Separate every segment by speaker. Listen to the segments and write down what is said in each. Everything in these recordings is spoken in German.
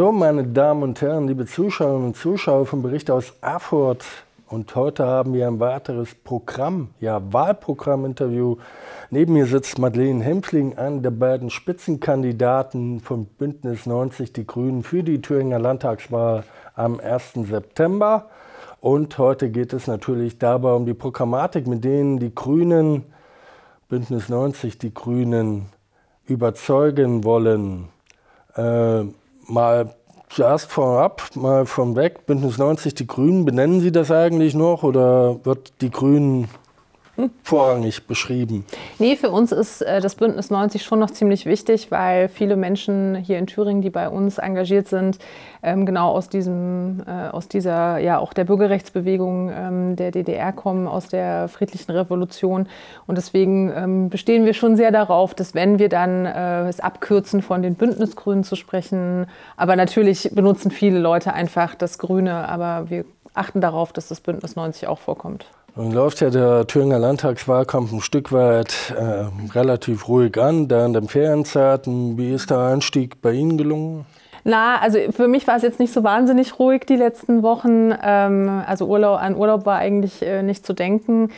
Speaker 1: So, meine Damen und Herren, liebe Zuschauerinnen und Zuschauer vom Bericht aus Erfurt. Und heute haben wir ein weiteres Programm, ja, Wahlprogramm-Interview. Neben mir sitzt Madeleine Hempfling, eine der beiden Spitzenkandidaten von Bündnis 90 Die Grünen für die Thüringer Landtagswahl am 1. September. Und heute geht es natürlich dabei um die Programmatik, mit denen die Grünen, Bündnis 90 Die Grünen, überzeugen wollen. Äh, mal zuerst vorab, mal vom Weg, Bündnis 90, die Grünen, benennen Sie das eigentlich noch oder wird die Grünen vorrangig beschrieben?
Speaker 2: Nee, für uns ist äh, das Bündnis 90 schon noch ziemlich wichtig, weil viele Menschen hier in Thüringen, die bei uns engagiert sind, ähm, genau aus diesem, äh, aus dieser, ja auch der Bürgerrechtsbewegung ähm, der DDR kommen, aus der friedlichen Revolution. Und deswegen ähm, bestehen wir schon sehr darauf, dass wenn wir dann äh, es abkürzen, von den Bündnisgrünen zu sprechen, aber natürlich benutzen viele Leute einfach das Grüne, aber wir achten darauf, dass das Bündnis 90 auch vorkommt.
Speaker 1: Nun läuft ja der Thüringer Landtagswahlkampf ein Stück weit äh, relativ ruhig an, während den Ferienzeiten. Wie ist der Einstieg bei Ihnen gelungen?
Speaker 2: Na, also für mich war es jetzt nicht so wahnsinnig ruhig die letzten Wochen. Ähm, also Urlaub, an Urlaub war eigentlich äh, nicht zu denken.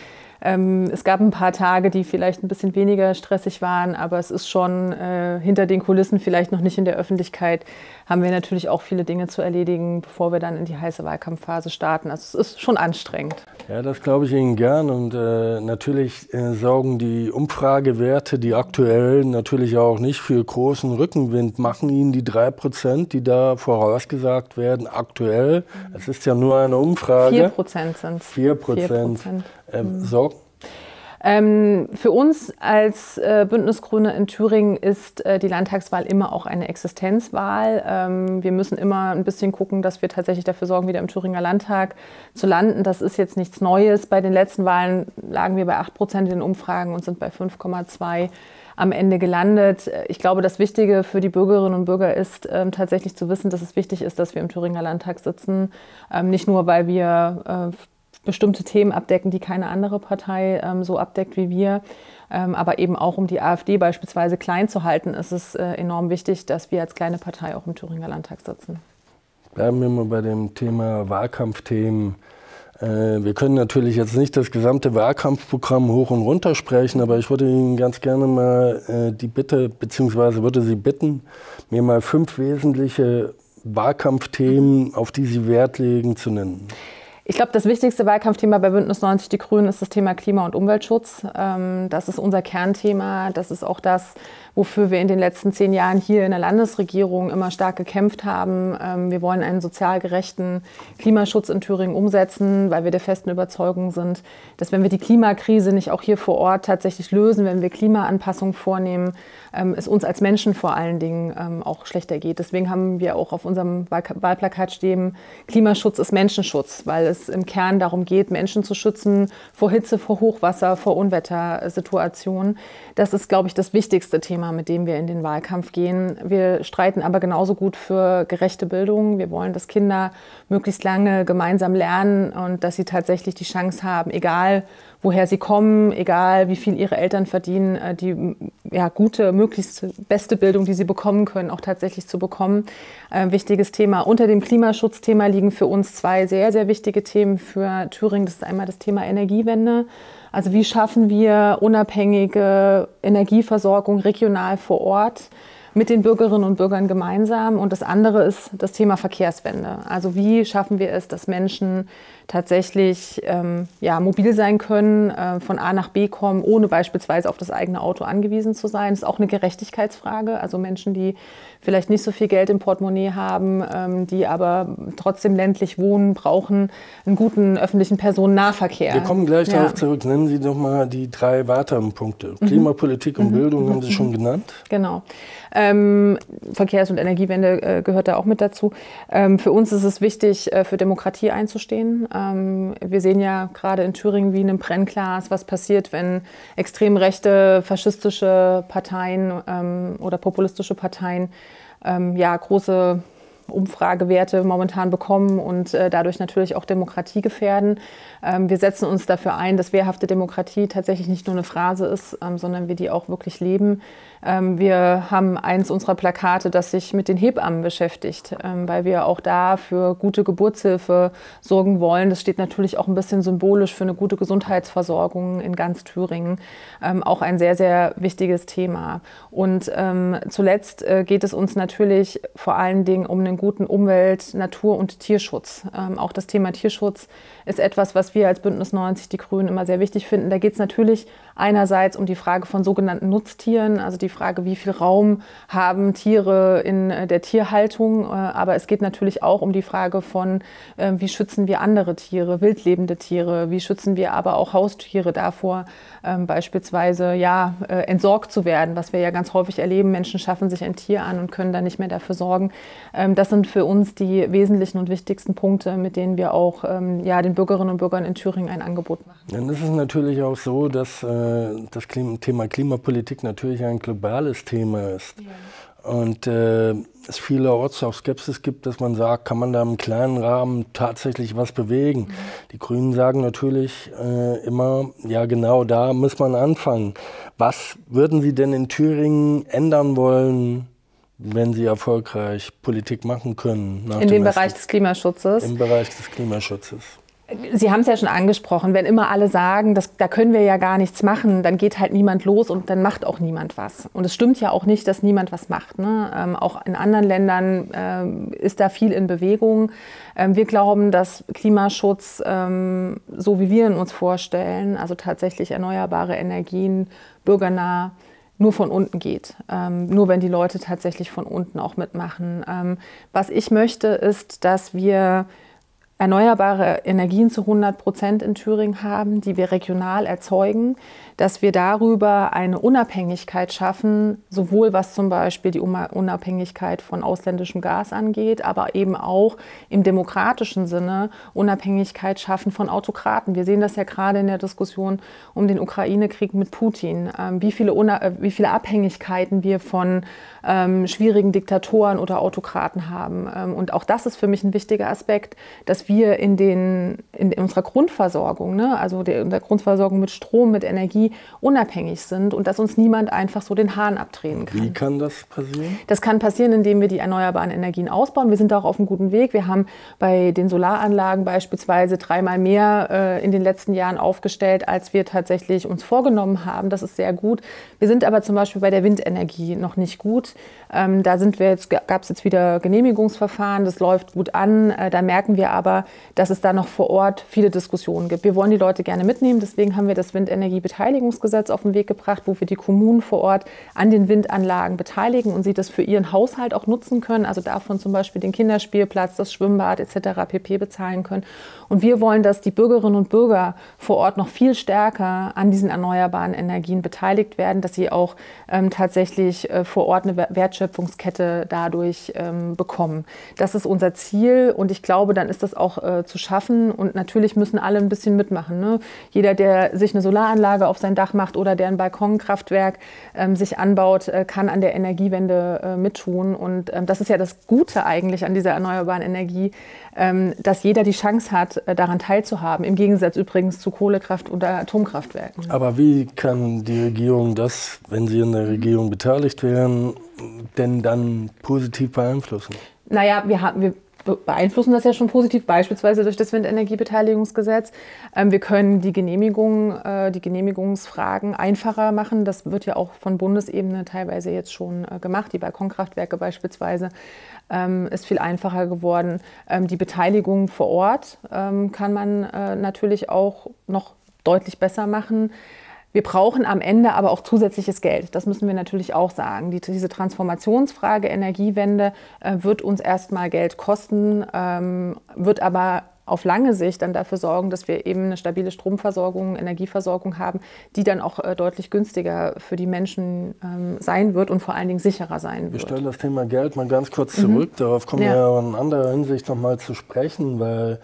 Speaker 2: Ähm, es gab ein paar Tage, die vielleicht ein bisschen weniger stressig waren, aber es ist schon äh, hinter den Kulissen, vielleicht noch nicht in der Öffentlichkeit, haben wir natürlich auch viele Dinge zu erledigen, bevor wir dann in die heiße Wahlkampfphase starten. Also es ist schon anstrengend.
Speaker 1: Ja, das glaube ich Ihnen gern. Und äh, natürlich äh, sorgen die Umfragewerte, die aktuell natürlich auch nicht für großen Rückenwind machen Ihnen die drei Prozent, die da vorausgesagt werden, aktuell. Es ist ja nur eine Umfrage.
Speaker 2: Vier Prozent sind es.
Speaker 1: Vier Prozent. Ähm, mhm. Sorgen
Speaker 2: ähm, für uns als äh, Bündnisgrüne in Thüringen ist äh, die Landtagswahl immer auch eine Existenzwahl. Ähm, wir müssen immer ein bisschen gucken, dass wir tatsächlich dafür sorgen, wieder im Thüringer Landtag zu landen. Das ist jetzt nichts Neues. Bei den letzten Wahlen lagen wir bei 8 Prozent in den Umfragen und sind bei 5,2 am Ende gelandet. Ich glaube, das Wichtige für die Bürgerinnen und Bürger ist ähm, tatsächlich zu wissen, dass es wichtig ist, dass wir im Thüringer Landtag sitzen. Ähm, nicht nur, weil wir äh, bestimmte Themen abdecken, die keine andere Partei ähm, so abdeckt wie wir. Ähm, aber eben auch, um die AfD beispielsweise klein zu halten, ist es äh, enorm wichtig, dass wir als kleine Partei auch im Thüringer Landtag sitzen.
Speaker 1: Bleiben wir mal bei dem Thema Wahlkampfthemen. Äh, wir können natürlich jetzt nicht das gesamte Wahlkampfprogramm hoch und runter sprechen, aber ich würde Ihnen ganz gerne mal äh, die Bitte, beziehungsweise würde Sie bitten, mir mal fünf wesentliche Wahlkampfthemen, auf die Sie Wert legen, zu nennen.
Speaker 2: Ich glaube, das wichtigste Wahlkampfthema bei Bündnis 90 Die Grünen ist das Thema Klima- und Umweltschutz. Ähm, das ist unser Kernthema. Das ist auch das, wofür wir in den letzten zehn Jahren hier in der Landesregierung immer stark gekämpft haben. Ähm, wir wollen einen sozial gerechten Klimaschutz in Thüringen umsetzen, weil wir der festen Überzeugung sind, dass wenn wir die Klimakrise nicht auch hier vor Ort tatsächlich lösen, wenn wir Klimaanpassungen vornehmen, ähm, es uns als Menschen vor allen Dingen ähm, auch schlechter geht. Deswegen haben wir auch auf unserem Wahlplakat stehen, Klimaschutz ist Menschenschutz, weil es im Kern darum geht, Menschen zu schützen vor Hitze, vor Hochwasser, vor Unwettersituationen. Das ist, glaube ich, das wichtigste Thema Thema, mit dem wir in den Wahlkampf gehen. Wir streiten aber genauso gut für gerechte Bildung. Wir wollen, dass Kinder möglichst lange gemeinsam lernen und dass sie tatsächlich die Chance haben, egal woher sie kommen, egal wie viel ihre Eltern verdienen, äh, die ja, gute, möglichst beste Bildung, die sie bekommen können, auch tatsächlich zu bekommen. Ein äh, wichtiges Thema. Unter dem Klimaschutzthema liegen für uns zwei sehr, sehr wichtige Themen für Thüringen. Das ist einmal das Thema Energiewende. Also wie schaffen wir unabhängige Energieversorgung regional vor Ort mit den Bürgerinnen und Bürgern gemeinsam? Und das andere ist das Thema Verkehrswende. Also wie schaffen wir es, dass Menschen tatsächlich ähm, ja, mobil sein können, äh, von A nach B kommen, ohne beispielsweise auf das eigene Auto angewiesen zu sein. Das ist auch eine Gerechtigkeitsfrage. Also Menschen, die vielleicht nicht so viel Geld im Portemonnaie haben, ähm, die aber trotzdem ländlich wohnen, brauchen einen guten öffentlichen Personennahverkehr.
Speaker 1: Wir kommen gleich ja. darauf zurück. Nennen Sie doch mal die drei weiteren Punkte. Mhm. Klimapolitik und mhm. Bildung haben Sie schon mhm. genannt.
Speaker 2: Genau. Ähm, Verkehrs- und Energiewende äh, gehört da auch mit dazu. Ähm, für uns ist es wichtig, äh, für Demokratie einzustehen. Ähm, wir sehen ja gerade in Thüringen wie in einem Brennglas, was passiert, wenn extrem rechte, faschistische Parteien ähm, oder populistische Parteien ähm, ja, große Umfragewerte momentan bekommen und äh, dadurch natürlich auch Demokratie gefährden. Ähm, wir setzen uns dafür ein, dass wehrhafte Demokratie tatsächlich nicht nur eine Phrase ist, ähm, sondern wir die auch wirklich leben. Ähm, wir haben eins unserer Plakate, das sich mit den Hebammen beschäftigt, ähm, weil wir auch da für gute Geburtshilfe sorgen wollen. Das steht natürlich auch ein bisschen symbolisch für eine gute Gesundheitsversorgung in ganz Thüringen. Ähm, auch ein sehr, sehr wichtiges Thema. Und zuletzt äh, geht es uns natürlich vor allen Dingen um einen guten Umwelt-, Natur- und Tierschutz. Auch das Thema Tierschutz ist etwas, was wir als Bündnis 90 Die Grünen immer sehr wichtig finden. Da geht es natürlich einerseits um die Frage von sogenannten Nutztieren, also die Frage, wie viel Raum haben Tiere in äh, der Tierhaltung. Äh, aber es geht natürlich auch um die Frage von, äh, wie schützen wir andere Tiere, wildlebende Tiere, wie schützen wir aber auch Haustiere davor, ähm, beispielsweise ja, entsorgt zu werden, was wir ja ganz häufig erleben. Menschen schaffen sich ein Tier an und können dann nicht mehr dafür sorgen. Ähm, das sind für uns die wesentlichen und wichtigsten Punkte, mit denen wir auch ähm, ja, den Bürgerinnen und Bürgern in Thüringen ein Angebot machen.
Speaker 1: Dann ist es natürlich auch so, dass das Thema Klimapolitik natürlich ein globales Thema ist. Ja. Und äh, es vielerorts auch Skepsis gibt, dass man sagt, kann man da im kleinen Rahmen tatsächlich was bewegen. Mhm. Die Grünen sagen natürlich äh, immer, ja genau da muss man anfangen. Was würden Sie denn in Thüringen ändern wollen, wenn Sie erfolgreich Politik machen können?
Speaker 2: in dem Bereich des Klimaschutzes?
Speaker 1: Im Bereich des Klimaschutzes.
Speaker 2: Sie haben es ja schon angesprochen, wenn immer alle sagen, das, da können wir ja gar nichts machen, dann geht halt niemand los und dann macht auch niemand was. Und es stimmt ja auch nicht, dass niemand was macht. Ne? Ähm, auch in anderen Ländern ähm, ist da viel in Bewegung. Ähm, wir glauben, dass Klimaschutz, ähm, so wie wir ihn uns vorstellen, also tatsächlich erneuerbare Energien, bürgernah, nur von unten geht. Ähm, nur wenn die Leute tatsächlich von unten auch mitmachen. Ähm, was ich möchte, ist, dass wir erneuerbare Energien zu 100 Prozent in Thüringen haben, die wir regional erzeugen, dass wir darüber eine Unabhängigkeit schaffen, sowohl was zum Beispiel die Unabhängigkeit von ausländischem Gas angeht, aber eben auch im demokratischen Sinne Unabhängigkeit schaffen von Autokraten. Wir sehen das ja gerade in der Diskussion um den Ukraine-Krieg mit Putin, ähm, wie viele, äh, wie viele Abhängigkeiten wir von ähm, schwierigen Diktatoren oder Autokraten haben. Ähm, und auch das ist für mich ein wichtiger Aspekt, dass wir in, den, in unserer Grundversorgung, ne, also der, der Grundversorgung mit Strom, mit Energie, unabhängig sind und dass uns niemand einfach so den Hahn abdrehen kann.
Speaker 1: Wie kann das passieren?
Speaker 2: Das kann passieren, indem wir die erneuerbaren Energien ausbauen. Wir sind da auch auf einem guten Weg. Wir haben bei den Solaranlagen beispielsweise dreimal mehr äh, in den letzten Jahren aufgestellt, als wir tatsächlich uns vorgenommen haben. Das ist sehr gut. Wir sind aber zum Beispiel bei der Windenergie noch nicht gut. Ähm, da sind wir jetzt, gab es jetzt wieder Genehmigungsverfahren, das läuft gut an. Äh, da merken wir aber, dass es da noch vor Ort viele Diskussionen gibt. Wir wollen die Leute gerne mitnehmen, deswegen haben wir das Windenergiebeteiligungsgesetz auf den Weg gebracht, wo wir die Kommunen vor Ort an den Windanlagen beteiligen und sie das für ihren Haushalt auch nutzen können, also davon zum Beispiel den Kinderspielplatz, das Schwimmbad etc. pp. bezahlen können. Und wir wollen, dass die Bürgerinnen und Bürger vor Ort noch viel stärker an diesen erneuerbaren Energien beteiligt werden, dass sie auch ähm, tatsächlich äh, vor Ort eine Wertschöpfungskette dadurch ähm, bekommen. Das ist unser Ziel und ich glaube, dann ist das auch äh, zu schaffen und natürlich müssen alle ein bisschen mitmachen. Ne? Jeder, der sich eine Solaranlage auf sein Dach macht oder der ein Balkonkraftwerk ähm, sich anbaut, äh, kann an der Energiewende äh, mittun und ähm, das ist ja das Gute eigentlich an dieser erneuerbaren Energie, ähm, dass jeder die Chance hat, äh, daran teilzuhaben, im Gegensatz übrigens zu Kohlekraft- oder Atomkraftwerken.
Speaker 1: Aber wie kann die Regierung das, wenn sie in der Regierung beteiligt wären, denn dann positiv beeinflussen?
Speaker 2: Naja, wir, haben, wir beeinflussen das ja schon positiv, beispielsweise durch das Windenergiebeteiligungsgesetz. Ähm, wir können die Genehmigung, äh, die Genehmigungsfragen einfacher machen. Das wird ja auch von Bundesebene teilweise jetzt schon äh, gemacht. Die Balkonkraftwerke beispielsweise ähm, ist viel einfacher geworden. Ähm, die Beteiligung vor Ort kann man äh, natürlich auch noch deutlich besser machen. Wir brauchen am Ende aber auch zusätzliches Geld. Das müssen wir natürlich auch sagen. Die, diese Transformationsfrage Energiewende äh, wird uns erstmal Geld kosten, ähm, wird aber auf lange Sicht dann dafür sorgen, dass wir eben eine stabile Stromversorgung, Energieversorgung haben, die dann auch äh, deutlich günstiger für die Menschen ähm, sein wird und vor allen Dingen sicherer sein wird.
Speaker 1: Wir stellen das Thema Geld mal ganz kurz zurück. Mhm. Darauf kommen ja. wir in anderer Hinsicht nochmal zu sprechen, weil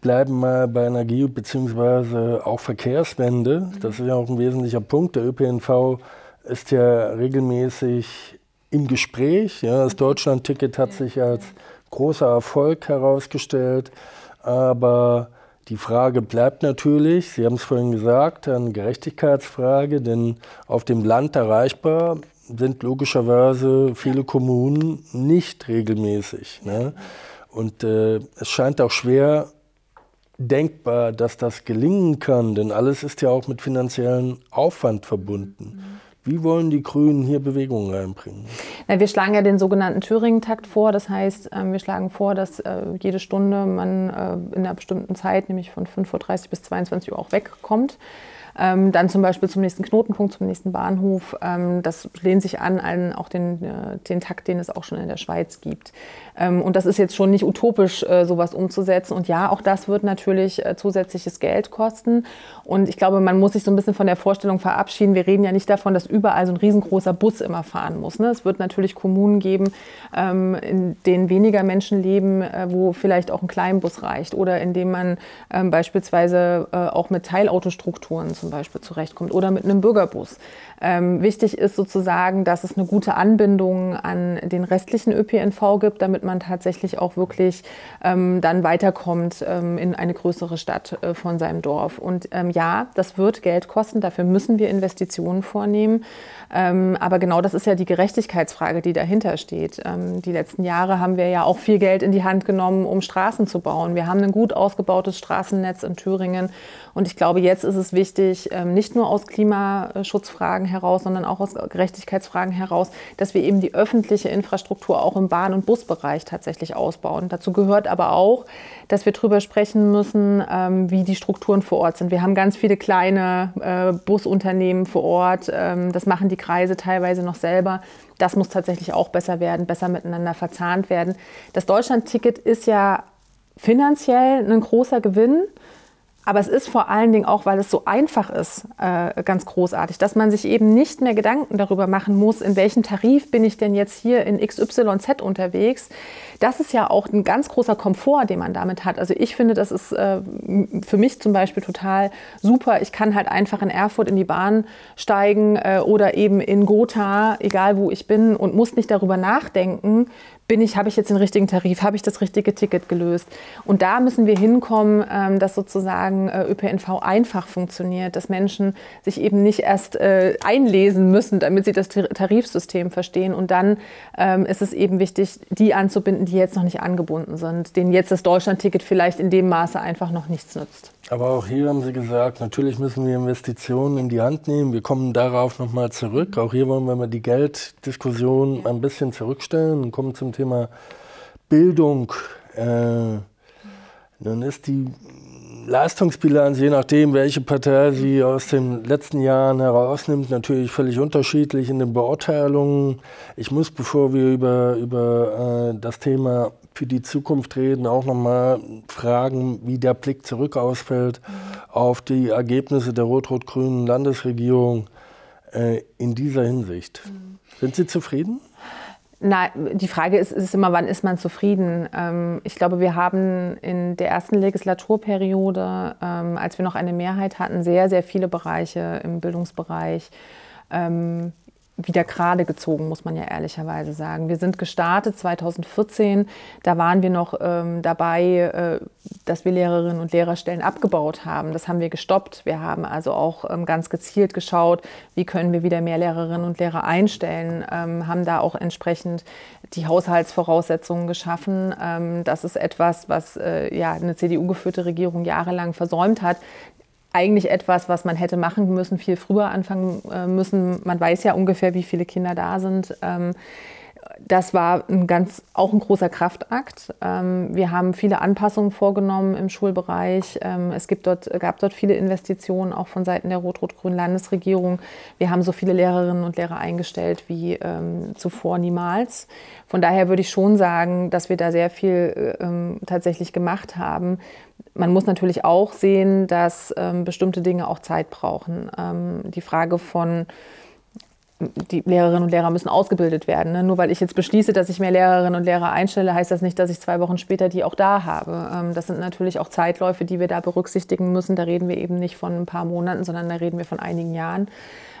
Speaker 1: bleiben mal bei Energie bzw. auch Verkehrswende. Das ist ja auch ein wesentlicher Punkt. Der ÖPNV ist ja regelmäßig im Gespräch. Ja, das Deutschlandticket hat sich als großer Erfolg herausgestellt. Aber die Frage bleibt natürlich, Sie haben es vorhin gesagt, eine Gerechtigkeitsfrage, denn auf dem Land erreichbar sind logischerweise viele Kommunen nicht regelmäßig. Ne? Und äh, es scheint auch schwer denkbar, dass das gelingen kann, denn alles ist ja auch mit finanziellem Aufwand verbunden. Wie wollen die Grünen hier Bewegung reinbringen?
Speaker 2: Wir schlagen ja den sogenannten Thüringen-Takt vor. Das heißt, ähm, wir schlagen vor, dass äh, jede Stunde man äh, in einer bestimmten Zeit, nämlich von 5.30 Uhr bis 22 Uhr, auch wegkommt. Ähm, dann zum Beispiel zum nächsten Knotenpunkt, zum nächsten Bahnhof. Ähm, das lehnt sich an, an auch den, äh, den Takt, den es auch schon in der Schweiz gibt. Und das ist jetzt schon nicht utopisch, sowas umzusetzen. Und ja, auch das wird natürlich zusätzliches Geld kosten. Und ich glaube, man muss sich so ein bisschen von der Vorstellung verabschieden. Wir reden ja nicht davon, dass überall so ein riesengroßer Bus immer fahren muss. Ne? Es wird natürlich Kommunen geben, ähm, in denen weniger Menschen leben, äh, wo vielleicht auch ein Kleinbus reicht oder in dem man ähm, beispielsweise auch mit Teilautostrukturen zum Beispiel zurechtkommt oder mit einem Bürgerbus. Ähm, wichtig ist sozusagen, dass es eine gute Anbindung an den restlichen ÖPNV gibt, damit man tatsächlich auch wirklich ähm, dann weiterkommt ähm, in eine größere Stadt äh, von seinem Dorf. Und ähm, ja, das wird Geld kosten, dafür müssen wir Investitionen vornehmen. Ähm, aber genau das ist ja die Gerechtigkeitsfrage, die dahinter steht. Ähm, die letzten Jahre haben wir ja auch viel Geld in die Hand genommen, um Straßen zu bauen. Wir haben ein gut ausgebautes Straßennetz in Thüringen. Und ich glaube, jetzt ist es wichtig, nicht nur aus Klimaschutzfragen heraus, sondern auch aus Gerechtigkeitsfragen heraus, dass wir eben die öffentliche Infrastruktur auch im Bahn- und Busbereich tatsächlich ausbauen. Dazu gehört aber auch, dass wir darüber sprechen müssen, ähm, wie die Strukturen vor Ort sind. Wir haben ganz viele kleine äh, Busunternehmen vor Ort. Ähm, das machen die Kreise teilweise noch selber. Das muss tatsächlich auch besser werden, besser miteinander verzahnt werden. Das Deutschland-Ticket ist ja finanziell ein großer Gewinn. Aber es ist vor allen Dingen auch, weil es so einfach ist, äh, ganz großartig, dass man sich eben nicht mehr Gedanken darüber machen muss, in welchem Tarif bin ich denn jetzt hier in XYZ unterwegs. Das ist ja auch ein ganz großer Komfort, den man damit hat. Also ich finde, das ist äh, für mich zum Beispiel total super. Ich kann halt einfach in Erfurt in die Bahn steigen äh, oder eben in Gotha, egal wo ich bin, und muss nicht darüber nachdenken, bin ich, habe ich jetzt den richtigen Tarif, habe ich das richtige Ticket gelöst? Und da müssen wir hinkommen, ähm, dass sozusagen äh, ÖPNV einfach funktioniert, dass Menschen sich eben nicht erst äh, einlesen müssen, damit sie das Tarifsystem verstehen. Und dann ähm, ist es eben wichtig, die anzubinden, die jetzt noch nicht angebunden sind, denen jetzt das Deutschlandticket vielleicht in dem Maße einfach noch nichts nützt.
Speaker 1: Aber auch hier haben Sie gesagt, natürlich müssen wir Investitionen in die Hand nehmen. Wir kommen darauf nochmal zurück. Auch hier wollen wir mal die Gelddiskussion ein bisschen zurückstellen und kommen zum Thema Bildung. Äh, nun ist die Leistungsbilanz, je nachdem, welche Partei sie aus den letzten Jahren herausnimmt, natürlich völlig unterschiedlich in den Beurteilungen. Ich muss, bevor wir über, über äh, das Thema für die Zukunft reden, auch nochmal fragen, wie der Blick zurück ausfällt auf die Ergebnisse der rot-rot-grünen Landesregierung äh, in dieser Hinsicht. Mhm. Sind Sie zufrieden?
Speaker 2: Na, die Frage ist, ist immer, wann ist man zufrieden? Ähm, ich glaube, wir haben in der ersten Legislaturperiode, ähm, als wir noch eine Mehrheit hatten, sehr, sehr viele Bereiche im Bildungsbereich ähm, wieder gerade gezogen, muss man ja ehrlicherweise sagen. Wir sind gestartet 2014, da waren wir noch ähm, dabei, äh, dass wir Lehrerinnen und Lehrerstellen abgebaut haben. Das haben wir gestoppt. Wir haben also auch ähm, ganz gezielt geschaut, wie können wir wieder mehr Lehrerinnen und Lehrer einstellen, ähm, haben da auch entsprechend die Haushaltsvoraussetzungen geschaffen. Ähm, das ist etwas, was äh, ja, eine CDU-geführte Regierung jahrelang versäumt hat eigentlich etwas, was man hätte machen müssen, viel früher anfangen äh, müssen. Man weiß ja ungefähr, wie viele Kinder da sind. Ähm, das war ein ganz, auch ein großer Kraftakt. Ähm, wir haben viele Anpassungen vorgenommen im Schulbereich. Ähm, es gibt dort, gab dort viele Investitionen, auch von Seiten der rot-rot-grünen Landesregierung. Wir haben so viele Lehrerinnen und Lehrer eingestellt wie zuvor niemals. Von daher würde ich schon sagen, dass wir da sehr viel ähm, tatsächlich gemacht haben. Man muss natürlich auch sehen, dass ähm, bestimmte Dinge auch Zeit brauchen. Ähm, die Frage von die Lehrerinnen und Lehrer müssen ausgebildet werden. Ne? Nur weil ich jetzt beschließe, dass ich mehr Lehrerinnen und Lehrer einstelle, heißt das nicht, dass ich zwei Wochen später die auch da habe. Ähm, das sind natürlich auch Zeitläufe, die wir da berücksichtigen müssen. Da reden wir eben nicht von ein paar Monaten, sondern da reden wir von einigen Jahren.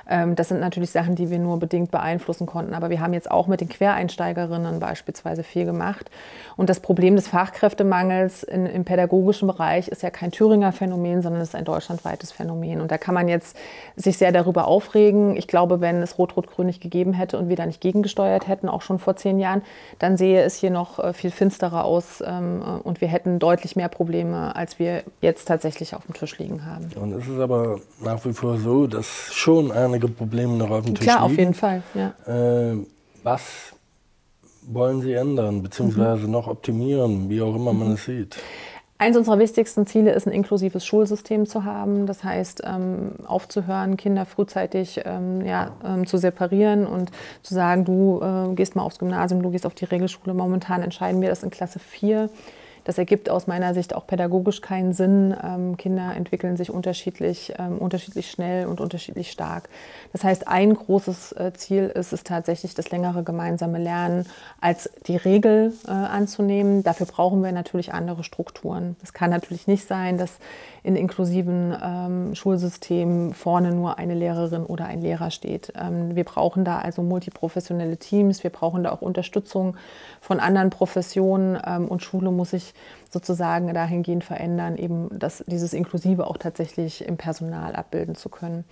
Speaker 2: Ähm, das sind natürlich Sachen, die wir nur bedingt beeinflussen konnten. Aber wir haben jetzt auch mit den Quereinsteigerinnen beispielsweise viel gemacht. Und das Problem des Fachkräftemangels in, im pädagogischen Bereich ist ja kein Thüringer Phänomen, sondern es ist ein deutschlandweites Phänomen. Und da kann man jetzt sich sehr darüber aufregen. Ich glaube, wenn es Rot-Rot-Grün nicht gegeben hätte und wir da nicht gegengesteuert hätten, auch schon vor zehn Jahren, dann sehe es hier noch äh, viel finsterer aus ähm, äh, und wir hätten deutlich mehr Probleme, als wir jetzt tatsächlich auf dem Tisch liegen haben.
Speaker 1: Und es ist aber nach wie vor so, dass schon einige Probleme noch auf dem Tisch
Speaker 2: Klar,
Speaker 1: liegen.
Speaker 2: Klar, auf jeden Fall.
Speaker 1: Ja. Äh, was wollen Sie ändern, beziehungsweise mhm. noch optimieren, wie auch immer man mhm. es sieht?
Speaker 2: Eins unserer wichtigsten Ziele ist, ein inklusives Schulsystem zu haben. Das heißt, ähm, aufzuhören, Kinder frühzeitig ähm, ja, ähm, zu separieren und zu sagen, du äh, gehst mal aufs Gymnasium, du gehst auf die Regelschule. Momentan entscheiden wir das in Klasse 4. Das ergibt aus meiner Sicht auch pädagogisch keinen Sinn. Ähm, Kinder entwickeln sich unterschiedlich, ähm, unterschiedlich schnell und unterschiedlich stark. Das heißt, ein großes äh, Ziel ist es tatsächlich, das längere gemeinsame Lernen als die Regel äh, anzunehmen. Dafür brauchen wir natürlich andere Strukturen. Es kann natürlich nicht sein, dass in inklusiven ähm, Schulsystemen vorne nur eine Lehrerin oder ein Lehrer steht. Ähm, wir brauchen da also multiprofessionelle Teams, wir brauchen da auch Unterstützung von anderen Professionen ähm, und Schule muss sich sozusagen dahingehend verändern, eben das, dieses Inklusive auch tatsächlich im Personal abbilden zu können.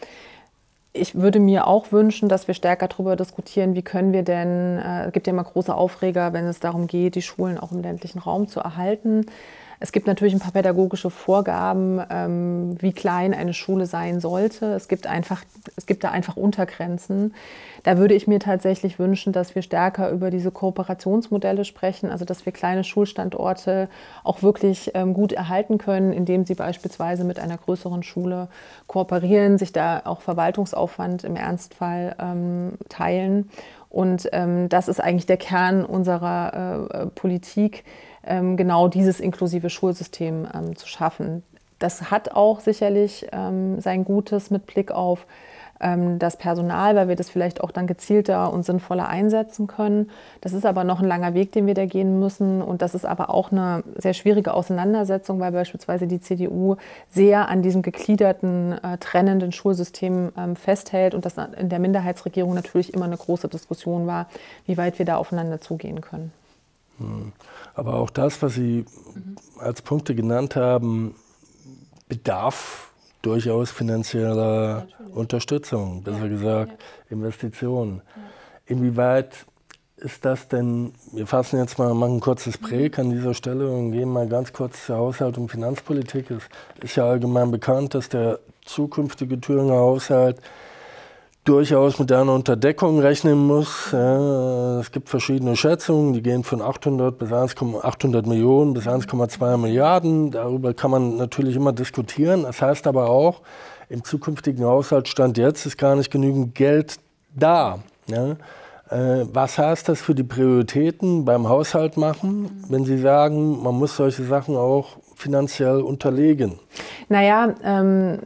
Speaker 2: Ich würde mir auch wünschen, dass wir stärker darüber diskutieren, wie können wir denn, äh, es gibt ja immer große Aufreger, wenn es darum geht, die Schulen auch im ländlichen Raum zu erhalten. Es gibt natürlich ein paar pädagogische Vorgaben, ähm, wie klein eine Schule sein sollte. Es gibt, einfach, es gibt da einfach Untergrenzen. Da würde ich mir tatsächlich wünschen, dass wir stärker über diese Kooperationsmodelle sprechen, also dass wir kleine Schulstandorte auch wirklich ähm, gut erhalten können, indem sie beispielsweise mit einer größeren Schule kooperieren, sich da auch Verwaltungsaufwand im Ernstfall ähm, teilen. Und ähm, das ist eigentlich der Kern unserer äh, Politik ähm, genau dieses inklusive Schulsystem ähm, zu schaffen. Das hat auch sicherlich ähm, sein Gutes mit Blick auf das Personal, weil wir das vielleicht auch dann gezielter und sinnvoller einsetzen können. Das ist aber noch ein langer Weg, den wir da gehen müssen. Und das ist aber auch eine sehr schwierige Auseinandersetzung, weil beispielsweise die CDU sehr an diesem gegliederten, äh, trennenden Schulsystem ähm, festhält und das in der Minderheitsregierung natürlich immer eine große Diskussion war, wie weit wir da aufeinander zugehen können.
Speaker 1: Hm. Aber auch das, was Sie mhm. als Punkte genannt haben, bedarf durchaus finanzieller Natürlich. Unterstützung, besser ja. gesagt ja. Investitionen. Ja. Inwieweit ist das denn, wir fassen jetzt mal, machen ein kurzes Präg an dieser Stelle und gehen mal ganz kurz zur Haushalt- und Finanzpolitik. Es ist ja allgemein bekannt, dass der zukünftige Thüringer Haushalt durchaus mit einer Unterdeckung rechnen muss. Es gibt verschiedene Schätzungen, die gehen von 800 bis 1,800 Millionen bis 1,2 Milliarden. Darüber kann man natürlich immer diskutieren. Das heißt aber auch, im zukünftigen Haushaltsstand jetzt ist gar nicht genügend Geld da. Äh, was heißt das für die Prioritäten beim Haushalt machen, wenn Sie sagen, man muss solche Sachen auch finanziell unterlegen?
Speaker 2: Naja, ähm,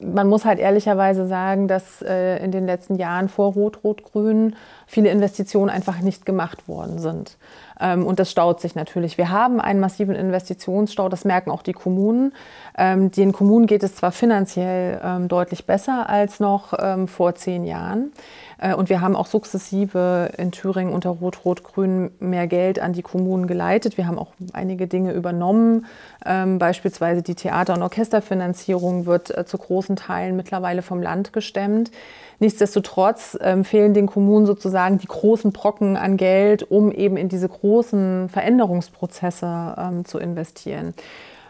Speaker 2: man muss halt ehrlicherweise sagen, dass äh, in den letzten Jahren vor Rot-Rot-Grün viele Investitionen einfach nicht gemacht worden sind. Ähm, und das staut sich natürlich. Wir haben einen massiven Investitionsstau, das merken auch die Kommunen. Ähm, den Kommunen geht es zwar finanziell ähm, deutlich besser als noch vor zehn Jahren. Äh, und wir haben auch sukzessive in Thüringen unter Rot-Rot-Grün mehr Geld an die Kommunen geleitet. Wir haben auch einige Dinge übernommen. Ähm, beispielsweise die Theater- und Orchesterfinanzierung wird äh, zu großen Teilen mittlerweile vom Land gestemmt. Nichtsdestotrotz ähm, fehlen den Kommunen sozusagen die großen Brocken an Geld, um eben in diese großen Veränderungsprozesse ähm, zu investieren.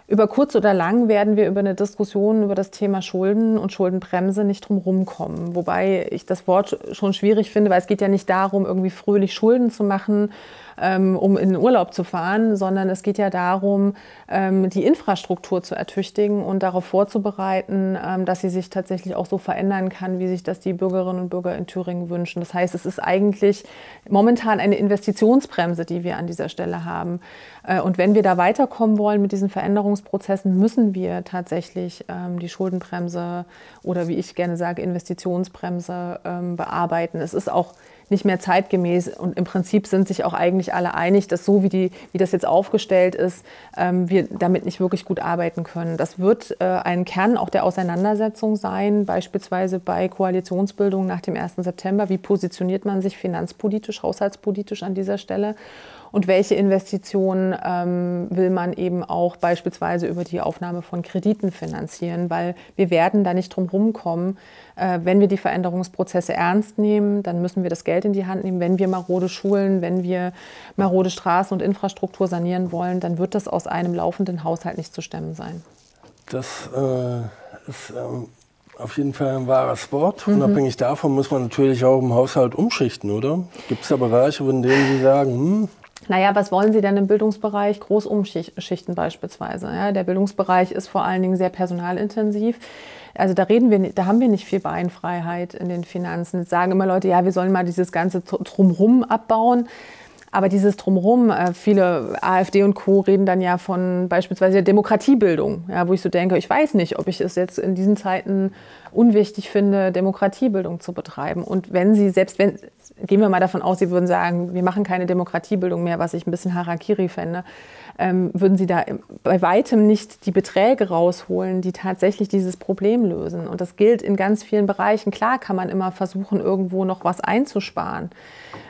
Speaker 2: Über kurz oder lang werden wir über eine Diskussion über das Thema Schulden und Schuldenbremse nicht drum kommen. Wobei ich das Wort schon schwierig finde, weil es geht ja nicht darum, irgendwie fröhlich Schulden zu machen, ähm, um in den Urlaub zu fahren, sondern es geht ja darum, ähm, die Infrastruktur zu ertüchtigen und darauf vorzubereiten, ähm, dass sie sich tatsächlich auch so verändern kann, wie sich das die Bürgerinnen und Bürger in Thüringen wünschen. Das heißt, es ist eigentlich momentan eine Investitionsbremse, die wir an dieser Stelle haben. Äh, und wenn wir da weiterkommen wollen mit diesen Veränderungsprozessen, müssen wir tatsächlich ähm, die Schuldenbremse oder wie ich gerne sage, Investitionsbremse ähm, bearbeiten. Es ist auch nicht mehr zeitgemäß. Und im Prinzip sind sich auch eigentlich alle einig, dass so wie, die, wie das jetzt aufgestellt ist, ähm, wir damit nicht wirklich gut arbeiten können. Das wird äh, ein Kern auch der Auseinandersetzung sein, beispielsweise bei Koalitionsbildung nach dem 1. September. Wie positioniert man sich finanzpolitisch, haushaltspolitisch an dieser Stelle? Und welche Investitionen ähm, will man eben auch beispielsweise über die Aufnahme von Krediten finanzieren, weil wir werden da nicht drum rumkommen. Äh, wenn wir die Veränderungsprozesse ernst nehmen, dann müssen wir das Geld in die Hand nehmen. Wenn wir marode Schulen, wenn wir marode Straßen und Infrastruktur sanieren wollen, dann wird das aus einem laufenden Haushalt nicht zu stemmen sein.
Speaker 1: Das äh, ist ähm, auf jeden Fall ein wahrer Sport. Mhm. Unabhängig davon muss man natürlich auch im Haushalt umschichten, oder? Gibt es da Bereiche, in denen Sie sagen, hm,
Speaker 2: naja, was wollen Sie denn im Bildungsbereich? Groß umschichten beispielsweise. Ja, der Bildungsbereich ist vor allen Dingen sehr personalintensiv. Also da reden wir, da haben wir nicht viel Beinfreiheit in den Finanzen. Jetzt sagen immer Leute, ja, wir sollen mal dieses ganze Drumrum abbauen. Aber dieses Drumherum, äh, viele AfD und Co. reden dann ja von beispielsweise der Demokratiebildung, ja, wo ich so denke, ich weiß nicht, ob ich es jetzt in diesen Zeiten unwichtig finde, Demokratiebildung zu betreiben. Und wenn Sie, selbst wenn, gehen wir mal davon aus, Sie würden sagen, wir machen keine Demokratiebildung mehr, was ich ein bisschen Harakiri fände, ähm, würden Sie da bei weitem nicht die Beträge rausholen, die tatsächlich dieses Problem lösen. Und das gilt in ganz vielen Bereichen. Klar kann man immer versuchen, irgendwo noch was einzusparen.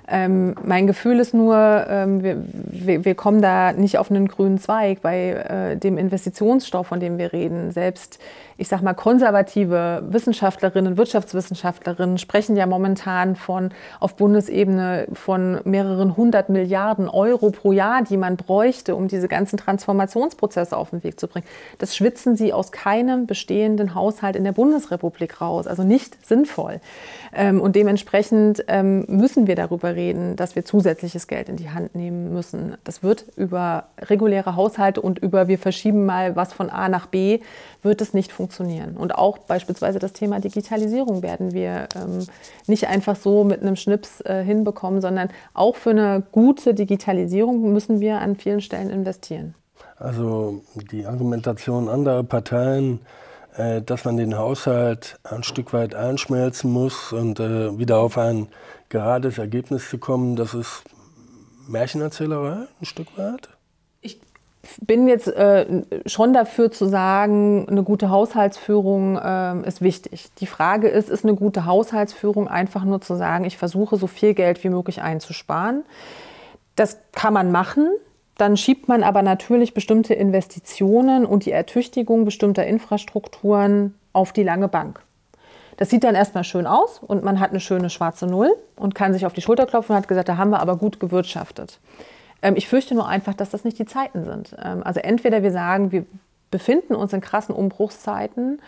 Speaker 2: Ähm, mein Gefühl ist nur, ähm, wir, wir, wir, kommen da nicht auf einen grünen Zweig bei äh, dem Investitionsstau, von dem wir reden. Selbst, ich sag mal, konservative Wissenschaftlerinnen, Wirtschaftswissenschaftlerinnen sprechen ja momentan von auf Bundesebene von mehreren hundert Milliarden Euro pro Jahr, die man bräuchte, um diese ganzen Transformationsprozesse auf den Weg zu bringen. Das schwitzen sie aus keinem bestehenden Haushalt in der Bundesrepublik raus, also nicht sinnvoll. Ähm, und dementsprechend ähm, müssen wir darüber reden, dass wir zusätzliches Geld in die Hand nehmen müssen. Das wird über reguläre Haushalte und über wir verschieben mal was von A nach B, wird es nicht funktionieren. Und auch beispielsweise das Thema Digitalisierung werden wir ähm, nicht einfach so mit einem Schnips äh, hinbekommen, sondern auch für eine gute Digitalisierung müssen wir an vielen Stellen investieren.
Speaker 1: Also die Argumentation anderer Parteien, äh, dass man den Haushalt ein Stück weit einschmelzen muss und äh, wieder auf ein gerades Ergebnis zu kommen, das ist Märchenerzählerei ein Stück weit?
Speaker 2: Ich bin jetzt äh, schon dafür zu sagen, eine gute Haushaltsführung äh, ist wichtig. Die Frage ist, ist eine gute Haushaltsführung einfach nur zu sagen, ich versuche so viel Geld wie möglich einzusparen? Das kann man machen. Dann schiebt man aber natürlich bestimmte Investitionen und die Ertüchtigung bestimmter Infrastrukturen auf die lange Bank. Das sieht dann erstmal schön aus und man hat eine schöne schwarze Null und kann sich auf die Schulter klopfen und hat gesagt, da haben wir aber gut gewirtschaftet. Ähm, ich fürchte nur einfach, dass das nicht die Zeiten sind. Ähm, also entweder wir sagen, wir befinden uns in krassen Umbruchszeiten,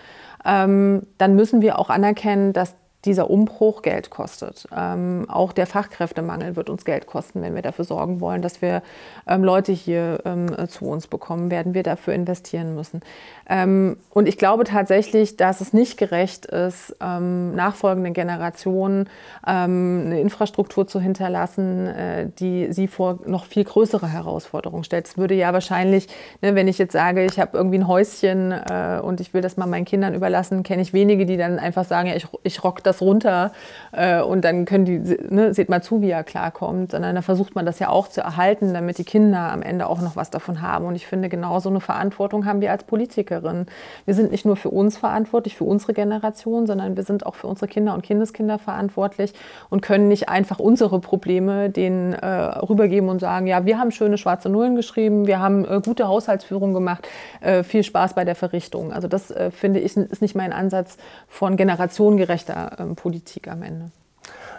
Speaker 2: ähm, dann müssen wir auch anerkennen, dass dieser Umbruch Geld kostet. Ähm, auch der Fachkräftemangel wird uns Geld kosten, wenn wir dafür sorgen wollen, dass wir ähm, Leute hier ähm, zu uns bekommen, werden wir dafür investieren müssen. Ähm, und ich glaube tatsächlich, dass es nicht gerecht ist, ähm, nachfolgenden Generationen ähm, eine Infrastruktur zu hinterlassen, äh, die sie vor noch viel größere Herausforderungen stellt. Es würde ja wahrscheinlich, ne, wenn ich jetzt sage, ich habe irgendwie ein Häuschen äh, und ich will das mal meinen Kindern überlassen, kenne ich wenige, die dann einfach sagen, ja, ich, ich rock das runter äh, und dann können die, ne, seht mal zu, wie er klarkommt, sondern da versucht man das ja auch zu erhalten, damit die Kinder am Ende auch noch was davon haben. Und ich finde, genau so eine Verantwortung haben wir als Politikerin. Wir sind nicht nur für uns verantwortlich, für unsere Generation, sondern wir sind auch für unsere Kinder und Kindeskinder verantwortlich und können nicht einfach unsere Probleme denen äh, rübergeben und sagen, ja, wir haben schöne schwarze Nullen geschrieben, wir haben äh, gute Haushaltsführung gemacht, äh, viel Spaß bei der Verrichtung. Also das äh, finde ich ist nicht mein Ansatz von generationengerechter Politik am Ende.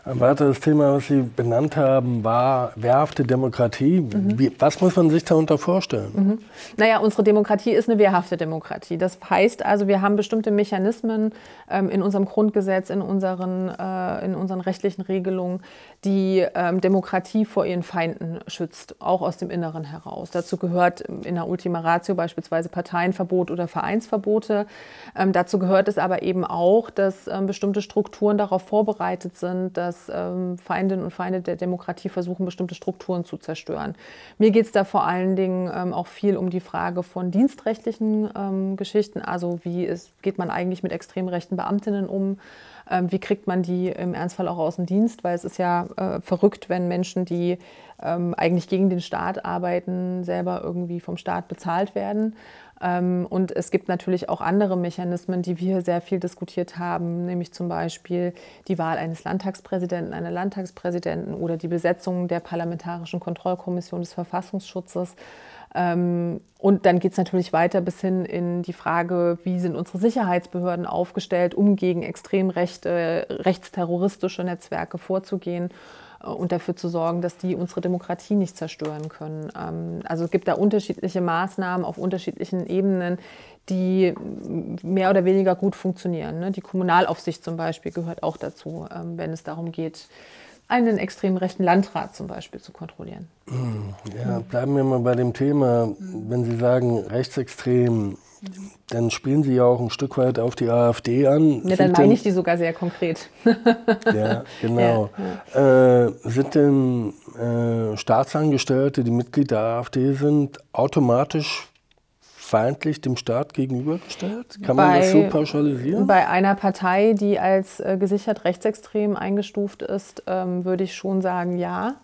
Speaker 1: Ein weiteres Thema, was Sie benannt haben, war wehrhafte Demokratie. Mhm. Wie, was muss man sich darunter vorstellen? Mhm.
Speaker 2: Naja, unsere Demokratie ist eine wehrhafte Demokratie. Das heißt also, wir haben bestimmte Mechanismen ähm, in unserem Grundgesetz, in unseren, äh, in unseren rechtlichen Regelungen, die ähm, Demokratie vor ihren Feinden schützt, auch aus dem Inneren heraus. Dazu gehört in der Ultima Ratio beispielsweise Parteienverbot oder Vereinsverbote. Ähm, dazu gehört es aber eben auch, dass ähm, bestimmte Strukturen darauf vorbereitet sind, dass dass ähm, Feindinnen und Feinde der Demokratie versuchen, bestimmte Strukturen zu zerstören. Mir geht es da vor allen Dingen ähm, auch viel um die Frage von dienstrechtlichen ähm, Geschichten. Also wie ist, geht man eigentlich mit extrem rechten Beamtinnen um? Ähm, wie kriegt man die im Ernstfall auch aus dem Dienst? Weil es ist ja äh, verrückt, wenn Menschen, die ähm, eigentlich gegen den Staat arbeiten, selber irgendwie vom Staat bezahlt werden. Ähm, und es gibt natürlich auch andere Mechanismen, die wir sehr viel diskutiert haben, nämlich zum Beispiel die Wahl eines Landtagspräsidenten, einer Landtagspräsidenten oder die Besetzung der Parlamentarischen Kontrollkommission des Verfassungsschutzes. Ähm, und dann geht es natürlich weiter bis hin in die Frage, wie sind unsere Sicherheitsbehörden aufgestellt, um gegen extrem rechte, rechtsterroristische Netzwerke vorzugehen und dafür zu sorgen, dass die unsere Demokratie nicht zerstören können. Ähm, also es gibt da unterschiedliche Maßnahmen auf unterschiedlichen Ebenen, die mehr oder weniger gut funktionieren. Ne? Die Kommunalaufsicht zum Beispiel gehört auch dazu, ähm, wenn es darum geht, einen extrem rechten Landrat zum Beispiel zu kontrollieren.
Speaker 1: Ja, bleiben wir mal bei dem Thema. Wenn Sie sagen rechtsextrem, dann spielen Sie ja auch ein Stück weit auf die AfD an.
Speaker 2: Ja, dann meine ich die sogar sehr konkret.
Speaker 1: ja, genau. Ja. Äh, sind denn äh, Staatsangestellte, die Mitglied der AfD sind, automatisch feindlich dem Staat gegenübergestellt? Kann bei, man das so pauschalisieren?
Speaker 2: Bei einer Partei, die als äh, gesichert rechtsextrem eingestuft ist, ähm, würde ich schon sagen, ja.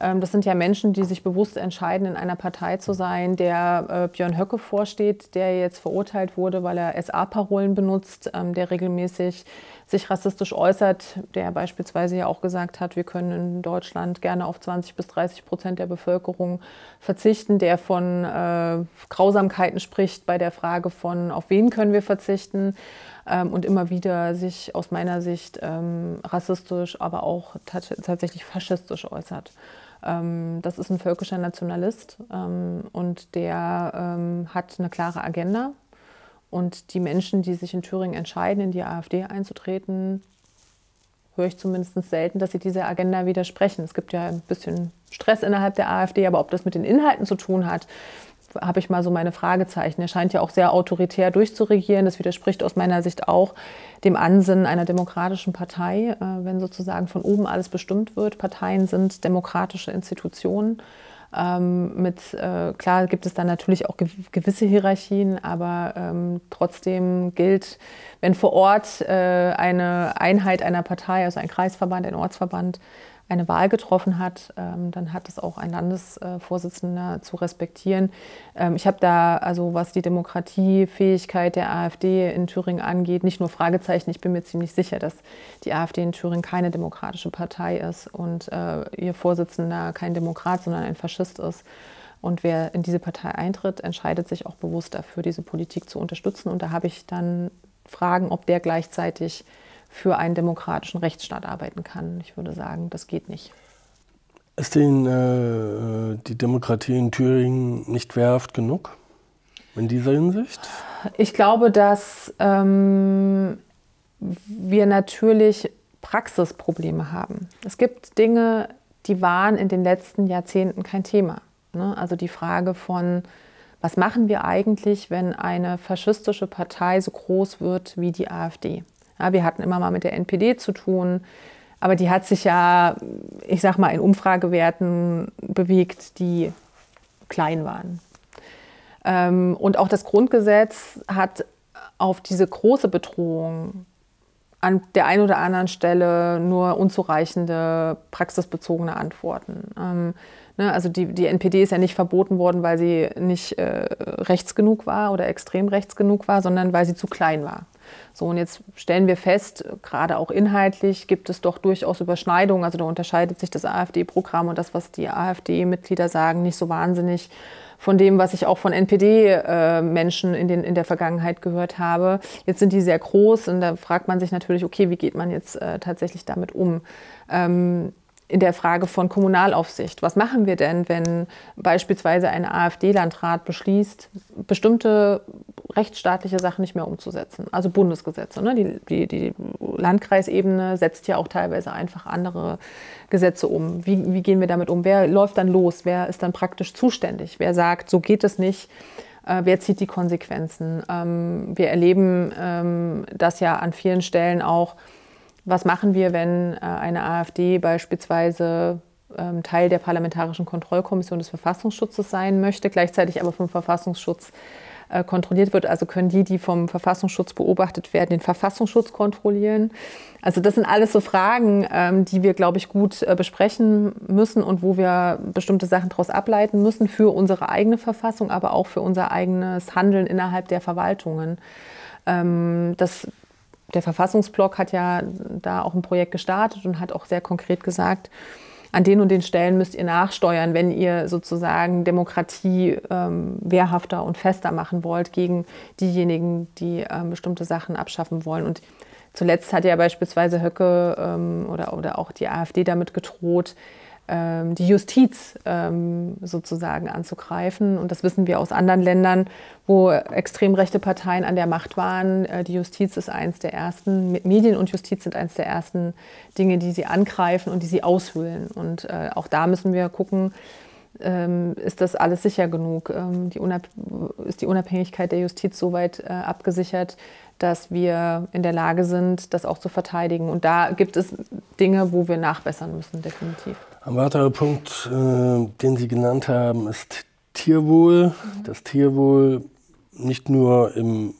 Speaker 2: Ähm, das sind ja Menschen, die sich bewusst entscheiden, in einer Partei zu sein, der äh, Björn Höcke vorsteht, der jetzt verurteilt wurde, weil er SA-Parolen benutzt, ähm, der regelmäßig sich rassistisch äußert, der beispielsweise ja auch gesagt hat, wir können in Deutschland gerne auf 20 bis 30 Prozent der Bevölkerung verzichten, der von äh, Grausamkeiten spricht bei der Frage von, auf wen können wir verzichten ähm, und immer wieder sich aus meiner Sicht ähm, rassistisch, aber auch tatsächlich faschistisch äußert. Ähm, das ist ein völkischer Nationalist ähm, und der ähm, hat eine klare Agenda. Und die Menschen, die sich in Thüringen entscheiden, in die AfD einzutreten, höre ich zumindest selten, dass sie dieser Agenda widersprechen. Es gibt ja ein bisschen Stress innerhalb der AfD, aber ob das mit den Inhalten zu tun hat, habe ich mal so meine Fragezeichen. Er scheint ja auch sehr autoritär durchzuregieren. Das widerspricht aus meiner Sicht auch dem Ansinnen einer demokratischen Partei, äh, wenn sozusagen von oben alles bestimmt wird. Parteien sind demokratische Institutionen. Ähm, mit, äh, klar gibt es dann natürlich auch gewisse Hierarchien, aber ähm, trotzdem gilt, wenn vor Ort äh, eine Einheit einer Partei, also ein Kreisverband, ein Ortsverband, eine Wahl getroffen hat, ähm, dann hat es auch ein Landesvorsitzender zu respektieren. Ähm, ich habe da, also was die Demokratiefähigkeit der AfD in Thüringen angeht, nicht nur Fragezeichen. Ich bin mir ziemlich sicher, dass die AfD in Thüringen keine demokratische Partei ist und äh, ihr Vorsitzender kein Demokrat, sondern ein Faschist ist. Und wer in diese Partei eintritt, entscheidet sich auch bewusst dafür, diese Politik zu unterstützen. Und da habe ich dann Fragen, ob der gleichzeitig für einen demokratischen Rechtsstaat arbeiten kann. Ich würde sagen, das geht nicht.
Speaker 1: Ist Ihnen äh, die Demokratie in Thüringen nicht wehrhaft genug in dieser Hinsicht?
Speaker 2: Ich glaube, dass ähm, wir natürlich Praxisprobleme haben. Es gibt Dinge, die waren in den letzten Jahrzehnten kein Thema. Ne? Also die Frage von, was machen wir eigentlich, wenn eine faschistische Partei so groß wird wie die AfD? Ja, wir hatten immer mal mit der NPD zu tun, aber die hat sich ja, ich sag mal, in Umfragewerten bewegt, die klein waren. Ähm, und auch das Grundgesetz hat auf diese große Bedrohung an der einen oder anderen Stelle nur unzureichende praxisbezogene Antworten. Ähm, ne, also die, die NPD ist ja nicht verboten worden, weil sie nicht äh, rechts genug war oder extrem rechts genug war, sondern weil sie zu klein war. So, und jetzt stellen wir fest, gerade auch inhaltlich gibt es doch durchaus Überschneidungen. Also da unterscheidet sich das AfD-Programm und das, was die AfD-Mitglieder sagen, nicht so wahnsinnig von dem, was ich auch von NPD-Menschen in, in der Vergangenheit gehört habe. Jetzt sind die sehr groß und da fragt man sich natürlich, okay, wie geht man jetzt äh, tatsächlich damit um? In der Frage von Kommunalaufsicht. Was machen wir denn, wenn beispielsweise ein AfD-Landrat beschließt, bestimmte rechtsstaatliche Sachen nicht mehr umzusetzen? Also Bundesgesetze. Ne? Die, die, die Landkreisebene setzt ja auch teilweise einfach andere Gesetze um. Wie, wie gehen wir damit um? Wer läuft dann los? Wer ist dann praktisch zuständig? Wer sagt, so geht es nicht? Äh, wer zieht die Konsequenzen? Ähm, wir erleben ähm, das ja an vielen Stellen auch, was machen wir, wenn äh, eine AfD beispielsweise ähm, Teil der Parlamentarischen Kontrollkommission des Verfassungsschutzes sein möchte, gleichzeitig aber vom Verfassungsschutz äh, kontrolliert wird. Also können die, die vom Verfassungsschutz beobachtet werden, den Verfassungsschutz kontrollieren. Also das sind alles so Fragen, ähm, die wir, glaube ich, gut äh, besprechen müssen und wo wir bestimmte Sachen daraus ableiten müssen für unsere eigene Verfassung, aber auch für unser eigenes Handeln innerhalb der Verwaltungen. Ähm, das, der Verfassungsblock hat ja da auch ein Projekt gestartet und hat auch sehr konkret gesagt, an den und den Stellen müsst ihr nachsteuern, wenn ihr sozusagen Demokratie ähm, wehrhafter und fester machen wollt gegen diejenigen, die ähm, bestimmte Sachen abschaffen wollen. Und zuletzt hat ja beispielsweise Höcke ähm, oder, oder auch die AfD damit gedroht, die Justiz ähm, sozusagen anzugreifen. Und das wissen wir aus anderen Ländern, wo extrem rechte Parteien an der Macht waren. Äh, die Justiz ist eins der ersten, Medien und Justiz sind eins der ersten Dinge, die sie angreifen und die sie aushöhlen. Und äh, auch da müssen wir gucken, ähm, ist das alles sicher genug? die ist die Unabhängigkeit der Justiz soweit äh, abgesichert, dass wir in der Lage sind, das auch zu verteidigen. Und da gibt es Dinge, wo wir nachbessern müssen, definitiv.
Speaker 1: Ein weiterer Punkt, äh, den Sie genannt haben, ist Tierwohl. Mhm. Das Tierwohl nicht nur im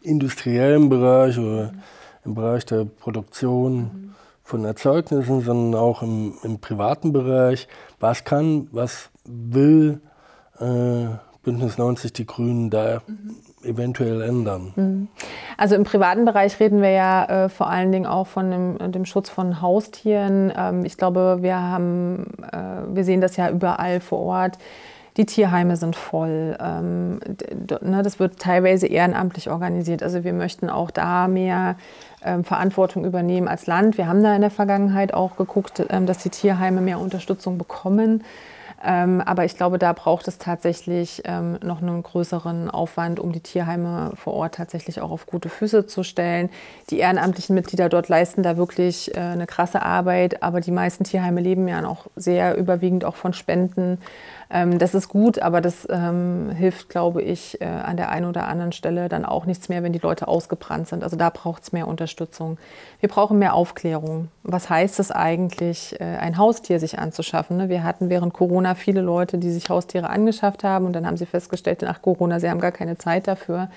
Speaker 1: industriellen Bereich oder mhm. im Bereich der Produktion mhm. von Erzeugnissen, sondern auch im, im, privaten Bereich. Was kann, was will äh, Bündnis 90 Die Grünen da mhm eventuell ändern? Mhm.
Speaker 2: Also im privaten Bereich reden wir ja äh, vor allen Dingen auch von dem, dem Schutz von Haustieren. Ähm, ich glaube, wir haben, äh, wir sehen das ja überall vor Ort. Die Tierheime sind voll. Ähm, ne, das wird teilweise ehrenamtlich organisiert. Also wir möchten auch da mehr ähm, Verantwortung übernehmen als Land. Wir haben da in der Vergangenheit auch geguckt, ähm, dass die Tierheime mehr Unterstützung bekommen. Ähm, aber ich glaube, da braucht es tatsächlich ähm, noch einen größeren Aufwand, um die Tierheime vor Ort tatsächlich auch auf gute Füße zu stellen. Die ehrenamtlichen Mitglieder dort leisten da wirklich äh, eine krasse Arbeit, aber die meisten Tierheime leben ja auch sehr überwiegend auch von Spenden. Ähm, das ist gut, aber das ähm, hilft, glaube ich, äh, an der einen oder anderen Stelle dann auch nichts mehr, wenn die Leute ausgebrannt sind. Also da braucht es mehr Unterstützung. Wir brauchen mehr Aufklärung. Was heißt es eigentlich, äh, ein Haustier sich anzuschaffen? Ne? Wir hatten während Corona viele Leute, die sich Haustiere angeschafft haben und dann haben sie festgestellt, nach Corona, sie haben gar keine Zeit dafür.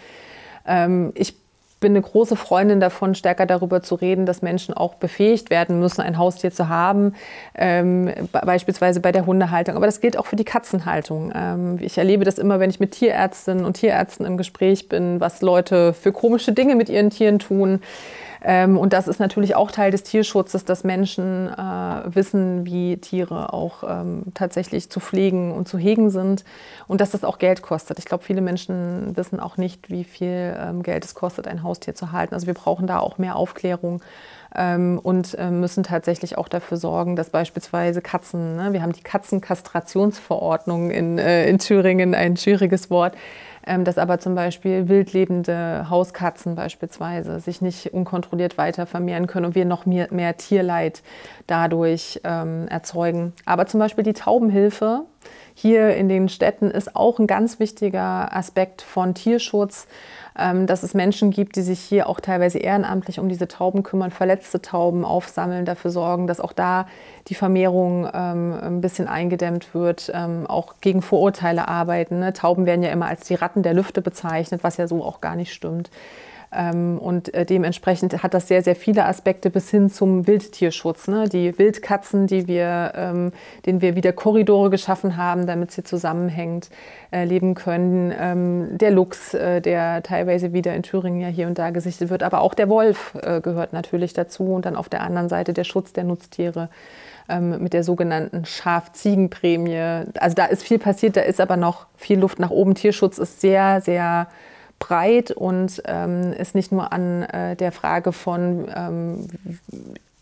Speaker 2: Ähm, ich bin eine große Freundin davon, stärker darüber zu reden, dass Menschen auch befähigt werden müssen, ein Haustier zu haben, ähm, beispielsweise bei der Hundehaltung. Aber das gilt auch für die Katzenhaltung. Ähm, ich erlebe das immer, wenn ich mit Tierärztinnen und Tierärzten im Gespräch bin, was Leute für komische Dinge mit ihren Tieren tun. Ähm, und das ist natürlich auch Teil des Tierschutzes, dass Menschen äh, wissen, wie Tiere auch ähm, tatsächlich zu pflegen und zu hegen sind und dass das auch Geld kostet. Ich glaube, viele Menschen wissen auch nicht, wie viel ähm, Geld es kostet, ein Haustier zu halten. Also wir brauchen da auch mehr Aufklärung. Ähm, und äh, müssen tatsächlich auch dafür sorgen, dass beispielsweise Katzen, ne, wir haben die Katzenkastrationsverordnung in, äh, in Thüringen, ein schwieriges Wort, dass aber zum Beispiel wildlebende Hauskatzen beispielsweise sich nicht unkontrolliert weiter vermehren können und wir noch mehr, mehr Tierleid dadurch ähm, erzeugen. Aber zum Beispiel die Taubenhilfe hier in den Städten ist auch ein ganz wichtiger Aspekt von Tierschutz. Ähm, dass es Menschen gibt, die sich hier auch teilweise ehrenamtlich um diese Tauben kümmern, verletzte Tauben aufsammeln, dafür sorgen, dass auch da die Vermehrung ähm, ein bisschen eingedämmt wird, ähm, auch gegen Vorurteile arbeiten. Ne? Tauben werden ja immer als die Ratten der Lüfte bezeichnet, was ja so auch gar nicht stimmt. Ähm, und äh, dementsprechend hat das sehr, sehr viele Aspekte bis hin zum Wildtierschutz. Ne? Die Wildkatzen, die wir, ähm, denen wir wieder Korridore geschaffen haben, damit sie zusammenhängend äh, leben können. Ähm, der Luchs, äh, der teilweise wieder in Thüringen ja hier und da gesichtet wird, aber auch der Wolf gehört natürlich dazu. Und dann auf der anderen Seite der Schutz der Nutztiere mit der sogenannten Schaf-Ziegen-Prämie. Also da ist viel passiert, da ist aber noch viel Luft nach oben. Tierschutz ist sehr, sehr breit und ähm, ist nicht nur an äh, der Frage von ähm,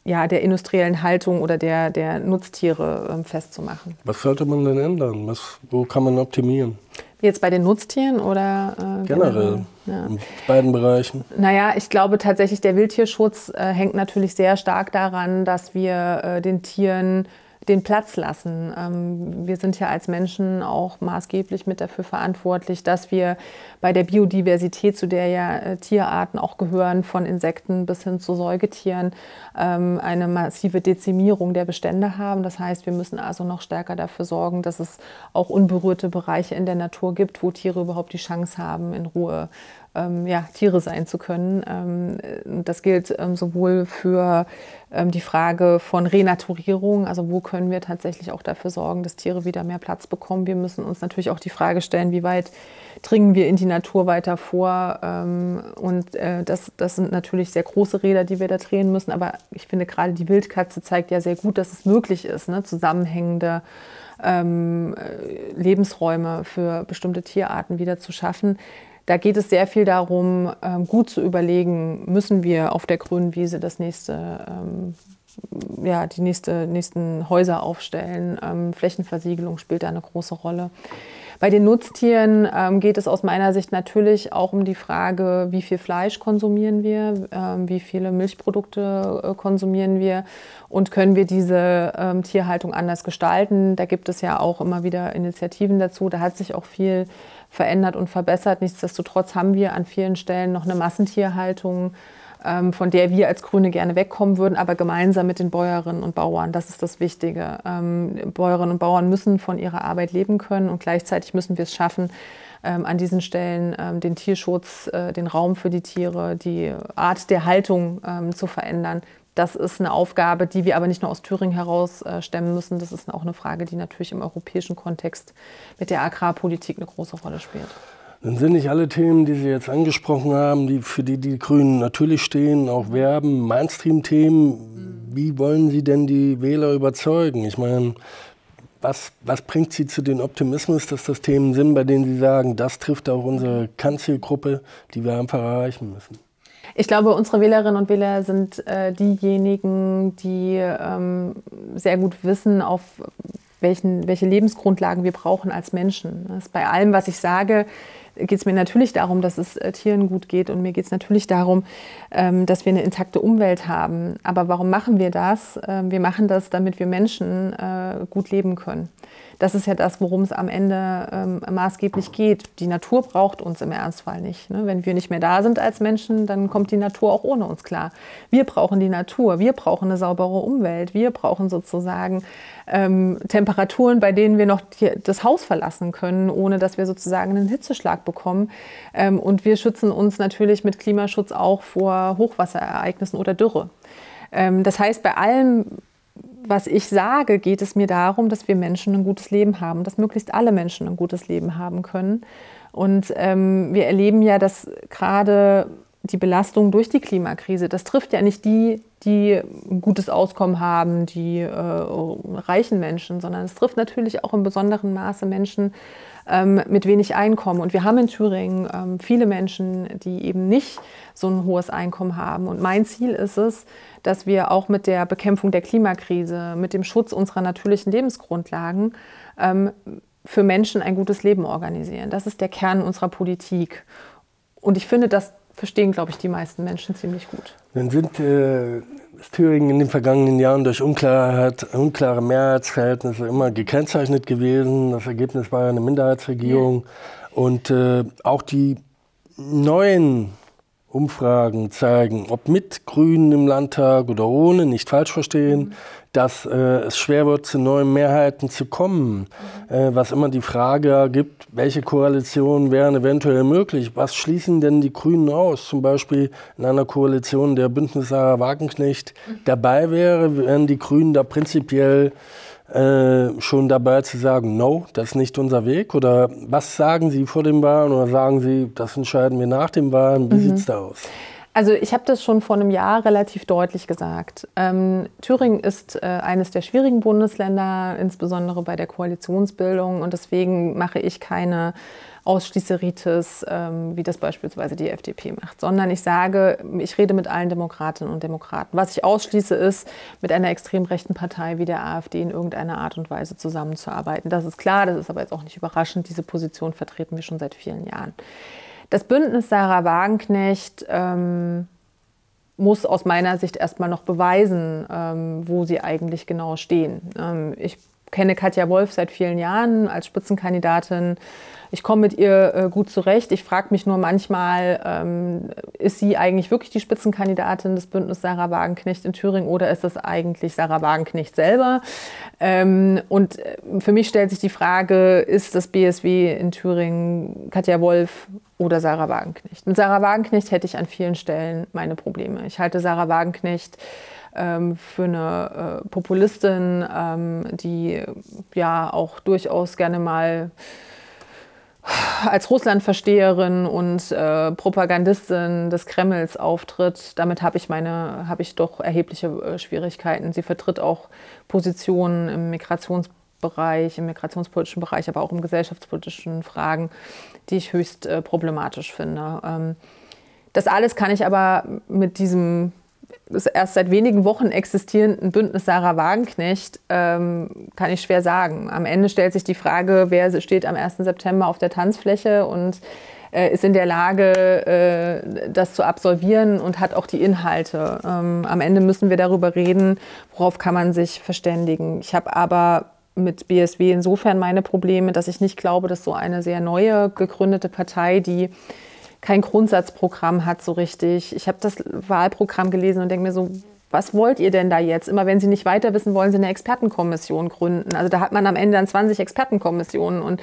Speaker 2: ja, der industriellen Haltung oder der, der Nutztiere ähm, festzumachen.
Speaker 1: Was sollte man denn ändern? Was, wo kann man optimieren?
Speaker 2: Jetzt bei den Nutztieren oder
Speaker 1: äh, generell? Ja. In beiden Bereichen?
Speaker 2: Naja, ich glaube tatsächlich, der Wildtierschutz äh, hängt natürlich sehr stark daran, dass wir äh, den Tieren den Platz lassen. Ähm, wir sind ja als Menschen auch maßgeblich mit dafür verantwortlich, dass wir bei der Biodiversität, zu der ja äh, Tierarten auch gehören, von Insekten bis hin zu Säugetieren, ähm, eine massive Dezimierung der Bestände haben. Das heißt, wir müssen also noch stärker dafür sorgen, dass es auch unberührte Bereiche in der Natur gibt, wo Tiere überhaupt die Chance haben, in Ruhe ähm, ja, Tiere sein zu können. Ähm, das gilt ähm, sowohl für ähm, die Frage von Renaturierung, also wo können wir tatsächlich auch dafür sorgen, dass Tiere wieder mehr Platz bekommen. Wir müssen uns natürlich auch die Frage stellen, wie weit dringen wir in die Natur weiter vor. Ähm, und äh, das, das sind natürlich sehr große Räder, die wir da drehen müssen. Aber ich finde gerade die Wildkatze zeigt ja sehr gut, dass es möglich ist, ne? zusammenhängende ähm, äh, Lebensräume für bestimmte Tierarten wieder zu schaffen. Da geht es sehr viel darum, ähm, gut zu überlegen, müssen wir auf der grünen Wiese das nächste, ähm, ja, die nächste, nächsten Häuser aufstellen. Ähm, Flächenversiegelung spielt da eine große Rolle. Bei den Nutztieren ähm, geht es aus meiner Sicht natürlich auch um die Frage, wie viel Fleisch konsumieren wir, ähm, wie viele Milchprodukte äh, konsumieren wir und können wir diese ähm, Tierhaltung anders gestalten. Da gibt es ja auch immer wieder Initiativen dazu. Da hat sich auch viel verändert und verbessert. Nichtsdestotrotz haben wir an vielen Stellen noch eine Massentierhaltung, ähm, von der wir als Grüne gerne wegkommen würden, aber gemeinsam mit den Bäuerinnen und Bauern. Das ist das Wichtige. Ähm, Bäuerinnen und Bauern müssen von ihrer Arbeit leben können und gleichzeitig müssen wir es schaffen, ähm, an diesen Stellen den Tierschutz, äh, den Raum für die Tiere, die Art der Haltung zu verändern. Das ist eine Aufgabe, die wir aber nicht nur aus Thüringen heraus äh, stemmen müssen. Das ist auch eine Frage, die natürlich im europäischen Kontext mit der Agrarpolitik eine große Rolle spielt.
Speaker 1: Dann sind nicht alle Themen, die Sie jetzt angesprochen haben, die, für die die Grünen natürlich stehen, auch werben, Mainstream-Themen. Wie wollen Sie denn die Wähler überzeugen? Ich meine, was, was bringt Sie zu den Optimismus, dass das Themen sind, bei denen Sie sagen, das trifft auch unsere Kanzelgruppe, die wir einfach erreichen müssen?
Speaker 2: Ich glaube, unsere Wählerinnen und Wähler sind äh, diejenigen, die ähm, sehr gut wissen, auf welchen, welche Lebensgrundlagen wir brauchen als Menschen. Das bei allem, was ich sage, geht es mir natürlich darum, dass es äh, Tieren gut geht und mir geht es natürlich darum, ähm, dass wir eine intakte Umwelt haben. Aber warum machen wir das? Ähm, wir machen das, damit wir Menschen äh, gut leben können. Das ist ja das, worum es am Ende ähm, maßgeblich geht. Die Natur braucht uns im Ernstfall nicht. Ne? Wenn wir nicht mehr da sind als Menschen, dann kommt die Natur auch ohne uns klar. Wir brauchen die Natur, wir brauchen eine saubere Umwelt, wir brauchen sozusagen Temperaturen, bei denen wir noch das Haus verlassen können, ohne dass wir sozusagen einen Hitzeschlag bekommen. Ähm, und wir schützen uns natürlich mit Klimaschutz auch vor Hochwasserereignissen oder Dürre. Ähm, das heißt, bei allem, was ich sage, geht es mir darum, dass wir Menschen ein gutes Leben haben, dass möglichst alle Menschen ein gutes Leben haben können. Und ähm, wir erleben ja, dass gerade die Belastung durch die Klimakrise, das trifft ja nicht die, die ein gutes Auskommen haben, die äh, reichen Menschen, sondern es trifft natürlich auch im besonderen Maße Menschen ähm, mit wenig Einkommen. Und wir haben in Thüringen ähm, viele Menschen, die eben nicht so ein hohes Einkommen haben. Und mein Ziel ist es, dass wir auch mit der Bekämpfung der Klimakrise, mit dem Schutz unserer natürlichen Lebensgrundlagen ähm, für Menschen ein gutes Leben organisieren. Das ist der Kern unserer Politik. Und ich finde, das verstehen, glaube ich, die meisten Menschen ziemlich gut.
Speaker 1: Dann sind äh, Thüringen in den vergangenen Jahren durch Unklarheit, unklare Mehrheitsverhältnisse immer gekennzeichnet gewesen. Das Ergebnis war eine Minderheitsregierung. Ja. Und äh, auch die neuen Umfragen zeigen, ob mit Grünen im Landtag oder ohne, nicht falsch verstehen, mhm. dass äh, es schwer wird, zu neuen Mehrheiten zu kommen. Mhm. Äh, was immer die Frage gibt, welche Koalitionen wären eventuell möglich? Was schließen denn die Grünen aus? Zum Beispiel in einer Koalition, der Bündnis Sarah Wagenknecht mhm. dabei wäre, wären die Grünen da prinzipiell äh, schon dabei zu sagen, no, das ist nicht unser Weg? Oder was sagen Sie vor den Wahlen oder sagen Sie, das entscheiden wir nach den Wahlen? Wie mhm. sieht es da aus?
Speaker 2: Also ich habe das schon vor einem Jahr relativ deutlich gesagt. Ähm, Thüringen ist äh, eines der schwierigen Bundesländer, insbesondere bei der Koalitionsbildung. Und deswegen mache ich keine Ausschließeritis, ähm, wie das beispielsweise die FDP macht, sondern ich sage, ich rede mit allen Demokratinnen und Demokraten. Was ich ausschließe, ist, mit einer extrem rechten Partei wie der AfD in irgendeiner Art und Weise zusammenzuarbeiten. Das ist klar, das ist aber jetzt auch nicht überraschend. Diese Position vertreten wir schon seit vielen Jahren. Das Bündnis Sarah Wagenknecht ähm, muss aus meiner Sicht erstmal noch beweisen, ähm, wo sie eigentlich genau stehen. Ähm, ich kenne Katja Wolf seit vielen Jahren als Spitzenkandidatin ich komme mit ihr äh, gut zurecht. Ich frage mich nur manchmal, ähm, ist sie eigentlich wirklich die Spitzenkandidatin des Bündnisses Sarah Wagenknecht in Thüringen oder ist das eigentlich Sarah Wagenknecht selber? Ähm, und äh, für mich stellt sich die Frage, ist das BSW in Thüringen Katja Wolf oder Sarah Wagenknecht? Mit Sarah Wagenknecht hätte ich an vielen Stellen meine Probleme. Ich halte Sarah Wagenknecht ähm, für eine äh, Populistin, ähm, die ja auch durchaus gerne mal als Russlandversteherin und äh, Propagandistin des Kremls auftritt, damit habe ich meine, habe ich doch erhebliche äh, Schwierigkeiten. Sie vertritt auch Positionen im Migrationsbereich, im migrationspolitischen Bereich, aber auch im gesellschaftspolitischen Fragen, die ich höchst äh, problematisch finde. Ähm, das alles kann ich aber mit diesem erst seit wenigen Wochen existierenden Bündnis Sarah Wagenknecht ähm, kann ich schwer sagen. Am Ende stellt sich die Frage, wer steht am 1. September auf der Tanzfläche und äh, ist in der Lage, äh, das zu absolvieren und hat auch die Inhalte. Ähm, am Ende müssen wir darüber reden, worauf kann man sich verständigen. Ich habe aber mit BSW insofern meine Probleme, dass ich nicht glaube, dass so eine sehr neue gegründete Partei, die kein Grundsatzprogramm hat so richtig. Ich habe das Wahlprogramm gelesen und denke mir so, was wollt ihr denn da jetzt? Immer wenn Sie nicht weiter wissen, wollen Sie eine Expertenkommission gründen. Also da hat man am Ende dann 20 Expertenkommissionen. Und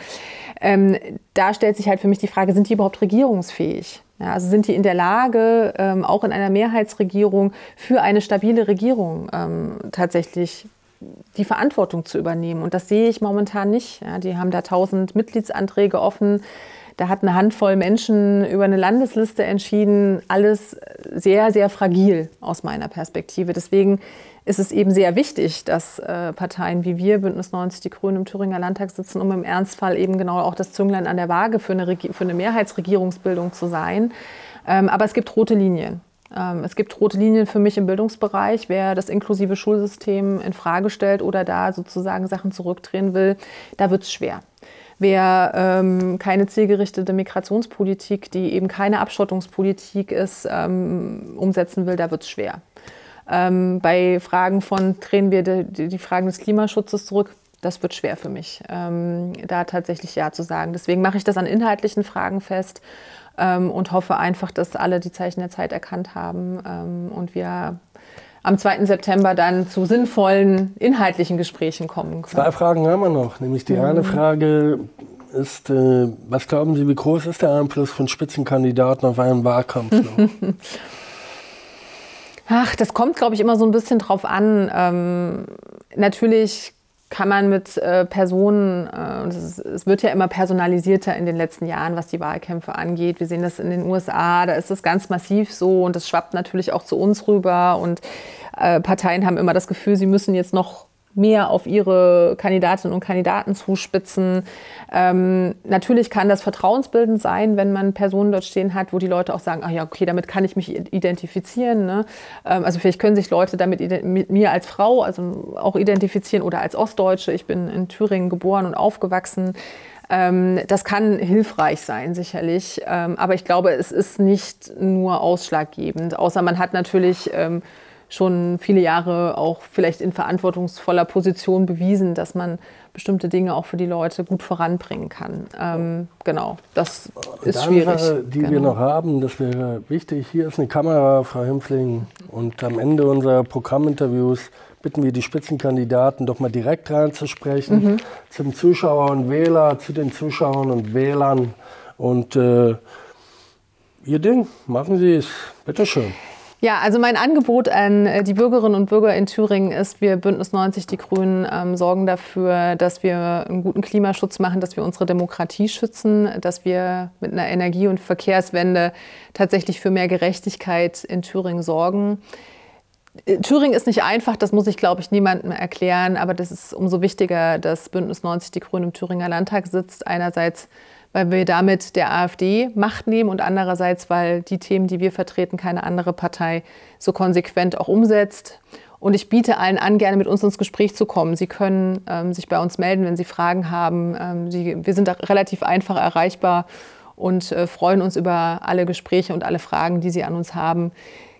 Speaker 2: ähm, da stellt sich halt für mich die Frage, sind die überhaupt regierungsfähig? Ja, also sind die in der Lage, ähm, auch in einer Mehrheitsregierung für eine stabile Regierung ähm, tatsächlich die Verantwortung zu übernehmen? Und das sehe ich momentan nicht. Ja, die haben da tausend Mitgliedsanträge offen. Da hat eine Handvoll Menschen über eine Landesliste entschieden. Alles sehr, sehr fragil aus meiner Perspektive. Deswegen ist es eben sehr wichtig, dass äh, Parteien wie wir, Bündnis 90, die Grünen im Thüringer Landtag sitzen, um im Ernstfall eben genau auch das Zünglein an der Waage für eine, für eine Mehrheitsregierungsbildung zu sein. Ähm, aber es gibt rote Linien. Ähm, es gibt rote Linien für mich im Bildungsbereich. Wer das inklusive Schulsystem in Frage stellt oder da sozusagen Sachen zurückdrehen will, da wird es schwer. Wer ähm, keine zielgerichtete Migrationspolitik, die eben keine Abschottungspolitik ist, ähm, umsetzen will, da wird es schwer. Ähm, bei Fragen von, drehen wir die, die, Fragen des Klimaschutzes zurück, das wird schwer für mich, ähm, da tatsächlich Ja zu sagen. Deswegen mache ich das an inhaltlichen Fragen fest ähm, und hoffe einfach, dass alle die Zeichen der Zeit erkannt haben ähm, und wir am 2. September dann zu sinnvollen inhaltlichen Gesprächen kommen können.
Speaker 1: Zwei Fragen haben wir noch. Nämlich die mhm. eine Frage ist, äh, was glauben Sie, wie groß ist der Einfluss von Spitzenkandidaten auf einen Wahlkampf?
Speaker 2: Ach, das kommt, glaube ich, immer so ein bisschen drauf an. Ähm, natürlich kann man mit äh, Personen, äh, es, es, wird ja immer personalisierter in den letzten Jahren, was die Wahlkämpfe angeht. Wir sehen das in den USA, da ist das ganz massiv so und das schwappt natürlich auch zu uns rüber und äh, Parteien haben immer das Gefühl, sie müssen jetzt noch mehr auf ihre Kandidatinnen und Kandidaten zuspitzen. Ähm, natürlich kann das vertrauensbildend sein, wenn man Personen dort stehen hat, wo die Leute auch sagen, ach ja, okay, damit kann ich mich identifizieren. Ne? Ähm, also vielleicht können sich Leute damit mit mir als Frau also auch identifizieren oder als Ostdeutsche. Ich bin in Thüringen geboren und aufgewachsen. Ähm, das kann hilfreich sein, sicherlich. Ähm, aber ich glaube, es ist nicht nur ausschlaggebend, außer man hat natürlich ähm, schon viele Jahre auch vielleicht in verantwortungsvoller Position bewiesen, dass man bestimmte Dinge auch für die Leute gut voranbringen kann. Ähm, genau, das ist
Speaker 1: Dann,
Speaker 2: schwierig.
Speaker 1: Die
Speaker 2: genau.
Speaker 1: wir noch haben, das wäre wichtig. Hier ist eine Kamera, Frau Hümpfling. Und am Ende unserer Programminterviews bitten wir die Spitzenkandidaten doch mal direkt reinzusprechen mhm. zum Zuschauer und Wähler, zu den Zuschauern und Wählern. Und äh, Ihr Ding, machen Sie es. Bitteschön.
Speaker 2: Ja, also mein Angebot an äh, die Bürgerinnen und Bürger in Thüringen ist, wir Bündnis 90 Die Grünen ähm, sorgen dafür, dass wir einen guten Klimaschutz machen, dass wir unsere Demokratie schützen, dass wir mit einer Energie- und Verkehrswende tatsächlich für mehr Gerechtigkeit in Thüringen sorgen. Äh, Thüringen ist nicht einfach, das muss ich, glaube ich, niemandem erklären, aber das ist umso wichtiger, dass Bündnis 90 Die Grünen im Thüringer Landtag sitzt. Einerseits weil wir damit der AfD Macht nehmen und andererseits, weil die Themen, die wir vertreten, keine andere Partei so konsequent auch umsetzt. Und ich biete allen an, gerne mit uns ins Gespräch zu kommen. Sie können ähm, sich bei uns melden, wenn Sie Fragen haben. Ähm, Sie, wir sind relativ einfach erreichbar und äh, freuen uns über alle Gespräche und alle Fragen, die Sie an uns haben.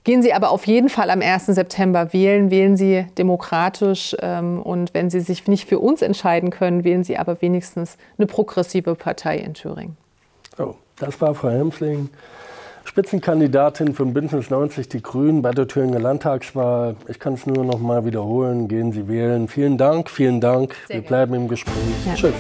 Speaker 2: Gehen Sie aber auf jeden Fall am 1. September wählen, wählen Sie demokratisch ähm, und wenn Sie sich nicht für uns entscheiden können, wählen Sie aber wenigstens eine progressive Partei in Thüringen.
Speaker 1: Oh, das war Frau Hemsling. Spitzenkandidatin für Bündnis 90 Die Grünen bei der Thüringer Landtagswahl. Ich kann es nur noch mal wiederholen. Gehen Sie wählen. Vielen Dank, vielen Dank. Sehr Wir gerne. bleiben im Gespräch. Ja. Tschüss.